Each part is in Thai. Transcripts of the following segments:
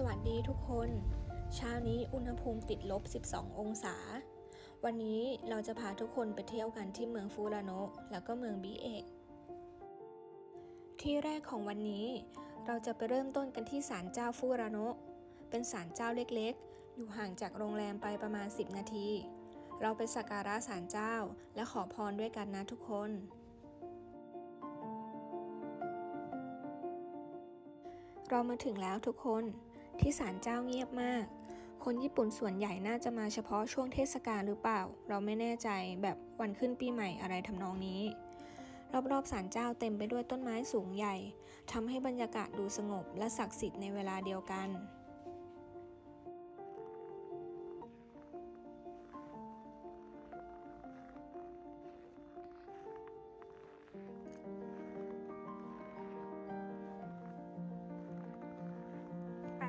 สวัสดีทุกคน เช้านี้อุณหภูมิติดลบ 12 องศา วันนี้เราจะพาทุกคนไปเที่ยวกันที่เมืองฟูรานโนแล้วก็เมืองบีเอะที่แรกของวันนี้ เราจะไปเริ่มต้นกันที่ศาลเจ้าฟูรานโนเป็นศาลเจ้าเล็กๆ อยู่ห่างจากโรงแรมไปประมาณ 10 นาที เราไปสักการะศาลเจ้าและขอพรด้วยกันนะทุกคนเรามาถึงแล้วทุกคน ที่ศาลเจ้าเงียบมาก คนญี่ปุ่นส่วนใหญ่น่าจะมาเฉพาะช่วงเทศกาลหรือเปล่า เราไม่แน่ใจแบบวันขึ้นปีใหม่อะไรทำนองนี้ รอบๆศาลเจ้าเต็มไปด้วยต้นไม้สูงใหญ่ทำให้บรรยากาศดูสงบและศักดิ์สิทธิ์ในเวลาเดียวกัน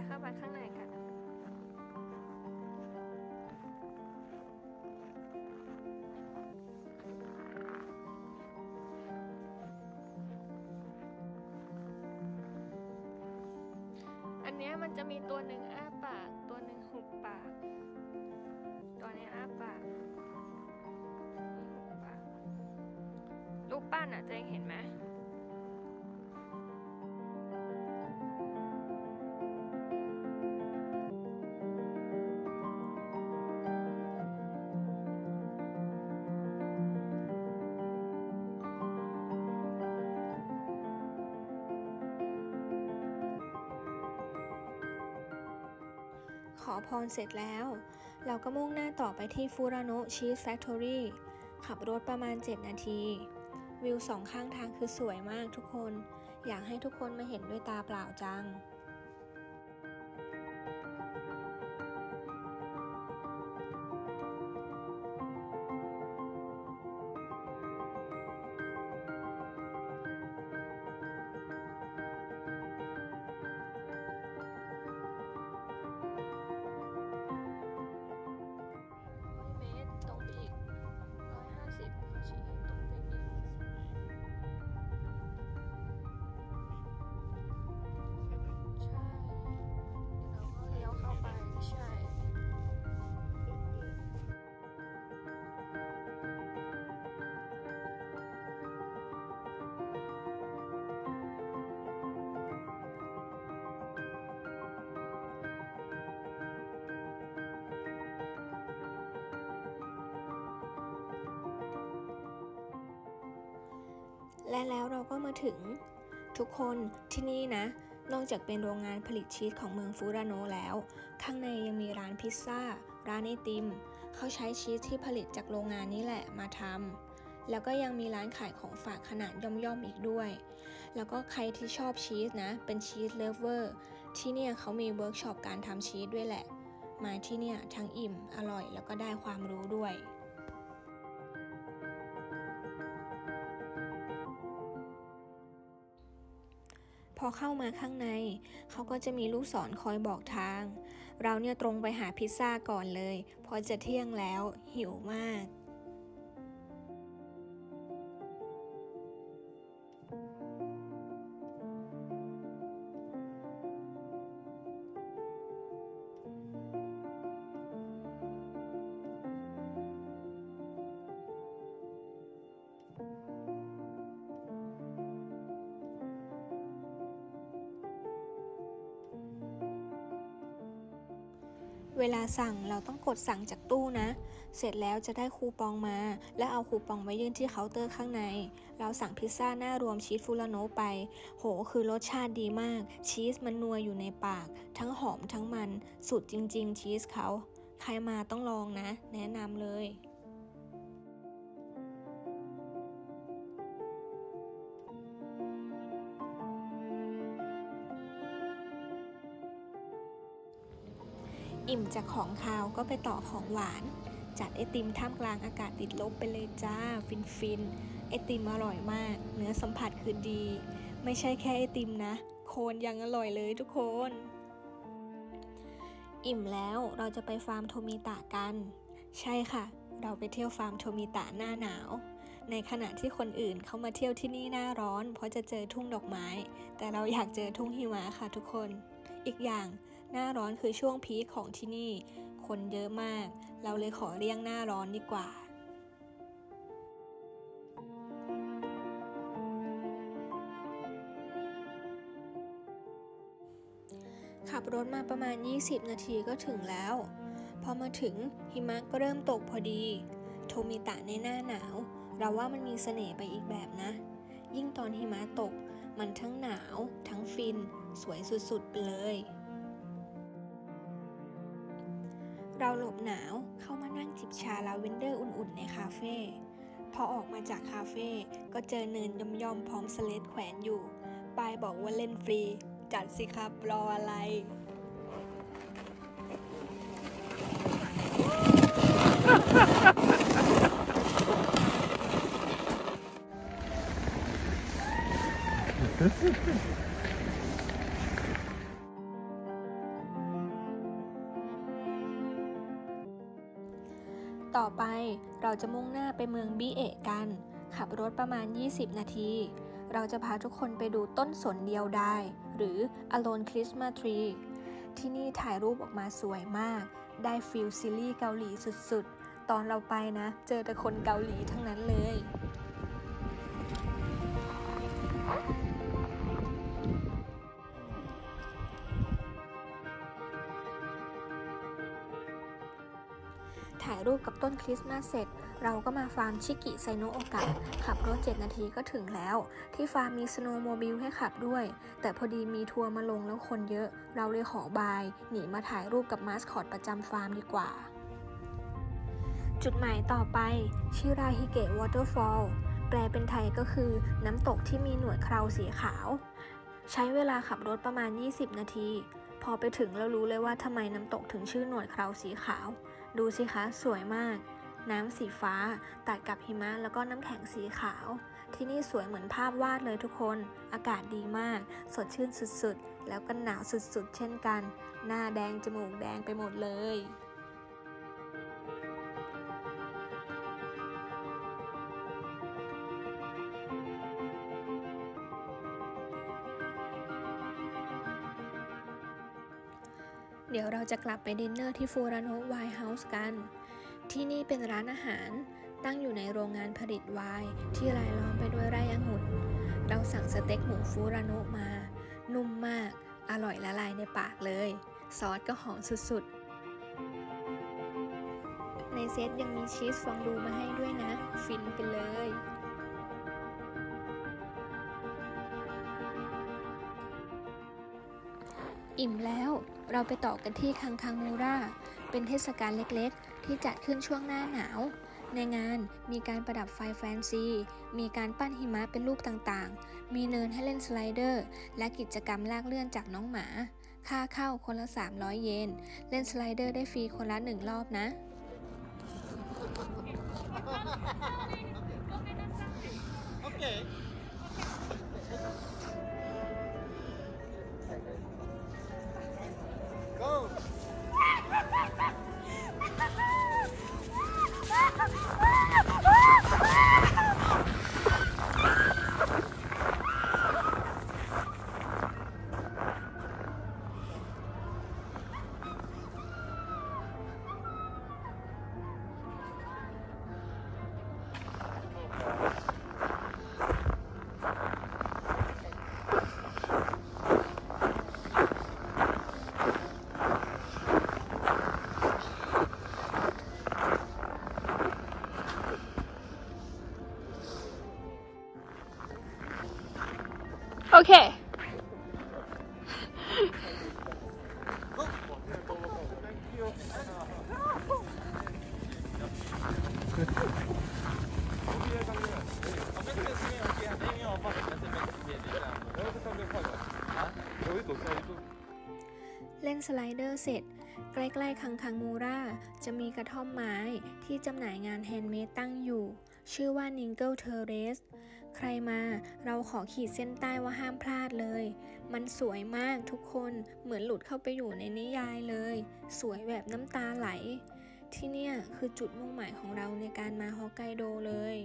เข้าไปข้างในกันอันนี้มันจะมีตัวหนึ่งอ้าปาก ตัวหนึ่งหุบปาก ตัวนี้อ้าปากหุบปากรูปปั้นอะเจงเห็นไหม อพรเสร็จแล้ว เราก็มุ่งหน้าต่อไปที่ฟูรานชีสแฟคทอรี่ขับรถประมาณ 7 นาที วิวสองข้างทางคือสวยมากทุกคน อยากให้ทุกคนมาเห็นด้วยตาเปล่าจัง และแล้วเราก็มาถึง ทุกคนที่นี่นะ นอกจากเป็นโรงงานผลิตชีสของเมืองฟูรานโนแล้ว ข้างในยังมีร้านพิซซ่า ร้านไอติม เขาใช้ชีสที่ผลิตจากโรงงานนี้แหละมาทำแล้วก็ยังมีร้านขายของฝากขนาดย่อมๆอีกด้วย แล้วก็ใครที่ชอบชีสนะ เป็น cheese lover ที่เนี่ยเขามีเวิร์กช็อปการทำชีสด้วยแหละ มาที่เนี่ยทั้งอิ่มอร่อยแล้วก็ได้ความรู้ด้วย พอเข้ามาข้างใน เขาก็จะมีลูกศรคอยบอกทาง เราเนี่ยตรงไปหาพิซซ่าก่อนเลย พอจะเที่ยงแล้วหิวมาก เวลาสั่งเราต้องกดสั่งจากตู้นะ เสร็จแล้วจะได้คูปองมา แล้วเอาคูปองไว้ยื่นที่เคาน์เตอร์ข้างใน เราสั่งพิซซ่าหน้ารวมชีสฟูลาโนไป โห คือรสชาติดีมาก ชีสมันนัวอยู่ในปาก ทั้งหอมทั้งมัน สุดจริง ๆ ชีสเขา ใครมาต้องลองนะ แนะนำเลย อิ่มจากของคาวก็ไปต่อของหวาน จัดไอติมท่ามกลางอากาศติดลบไปเลยจ้า ฟินฟินๆไอติมอร่อยมาก เนื้อสัมผัสคือดี ไม่ใช่แค่ไอติมนะ โคนยังอร่อยเลยทุกคน อิ่มแล้วเราจะไปฟาร์มโทมิตะกัน ใช่ค่ะ เราไปเที่ยวฟาร์มโทมิตะหน้าหนาว ในขณะที่คนอื่นเขามาเที่ยวที่นี่หน้าร้อน เพราะจะเจอทุ่งดอกไม้ แต่เราอยากเจอทุ่งหิมะค่ะทุกคน อีกอย่าง หน้าร้อนคือช่วงพีคของที่นี่ คนเยอะมาก เราเลยขอเลี่ยงหน้าร้อนดีกว่าขับรถมาประมาณ 20 นาทีก็ถึงแล้ว พอมาถึงหิมะก็เริ่มตกพอดี โทมิตะในหน้าหนาว เราว่ามันมีเสน่ห์ไปอีกแบบนะ ยิ่งตอนหิมะตก มันทั้งหนาว ทั้งฟิน สวยสุดๆไปเลย หนาวเข้ามานั่งจิบชาลาเวนเดอร์อุ่นๆในคาเฟ่พอออกมาจากคาเฟ่ก็เจอเนินย่อมๆพร้อม sled แขวนอยู่ ป้ายบอกว่าเล่นฟรี จัดสิครับรออะไร ต่อไปเราจะมุ่งหน้าไปเมืองบิเอะกัน ขับรถประมาณ 20 นาที เราจะพาทุกคนไปดูต้นสนเดียวดายหรือ Alone Christmas Tree ที่นี่ถ่ายรูปออกมาสวยมาก ได้ฟิลซีรีส์เกาหลีสุดๆ ตอนเราไปนะ เจอแต่คนเกาหลีทั้งนั้นเลย ต้นคริสต์มาสเสร็จ เราก็มาฟาร์มชิกิไซโนะโอกะขับรถ 7 นาทีก็ถึงแล้ว ที่ฟาร์มมีสโนว์โมบิลให้ขับด้วย แต่พอดีมีทัวร์มาลงแล้วคนเยอะ เราเลยขอบาย หนีมาถ่ายรูปกับมาสคอตประจำฟาร์มดีกว่า จุดหมายต่อไป ชิราฮิเกะ waterfall แปลเป็นไทยก็คือน้ำตกที่มีหนวดเคราสีขาว ใช้เวลาขับรถประมาณ 20 นาที พอไปถึงแล้วรู้เลยว่าทำไมน้ำตกถึงชื่อหนวดเคราสีขาว ดูสิคะ สวยมาก น้ำสีฟ้า ตัดกับหิมะแล้วก็น้ำแข็งสีขาว ที่นี่สวยเหมือนภาพวาดเลยทุกคน อากาศดีมาก สดชื่นสุดๆ แล้วก็หนาวสุดๆ เช่นกัน หน้าแดงจมูกแดงไปหมดเลย จะกลับไปดินเนอร์ที่ Furano Wine House กัน ที่นี่เป็นร้านอาหาร ตั้งอยู่ในโรงงานผลิตไวน์ที่รายล้อมไปด้วยไร่องุ่น เราสั่งสเต็กหมูฟูรานโนมา นุ่มมาก อร่อยละลายในปากเลย ซอสก็หอมสุดๆ ในเซตยังมีชีสฟองดูมาให้ด้วยนะ ฟินไปเลย อิ่มแล้วเราไปต่อกันที่คังคังมูราเป็นเทศกาลเล็กๆ ที่จัดขึ้นช่วงหน้าหนาว ในงานมีการประดับไฟแฟนซี มีการปั้นหิมะเป็นรูปต่างๆ มีเนินให้เล่นสไลเดอร์ และกิจกรรมลากเลื่อนจากน้องหมา ค่าเข้าคนละ 300 เยน เล่นสไลเดอร์ได้ฟรีคนละ1รอบนะ Okay. Go. โอเค เล่นสไลเดอร์เสร็จ ใกล้ๆคังคังมูราจะมีกระท่อมไม้ที่จำหน่ายงาน handmade ตั้งอยู่ ชื่อว่า Ningle Terrace ใครมา เราขอขีดเส้นใต้ว่าห้ามพลาดเลย มันสวยมากทุกคนเหมือนหลุดเข้าไปอยู่ในนิยายเลย สวยแบบน้ำตาไหล ที่เนี่ยคือจุดมุ่งหมายของเราในการมาฮอกไกโดเลย